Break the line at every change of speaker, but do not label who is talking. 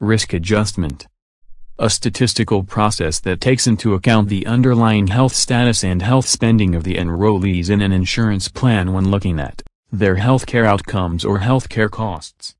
Risk adjustment. A statistical process that takes into account the underlying health status and health spending of the enrollees in an insurance plan when looking at their healthcare outcomes or healthcare costs.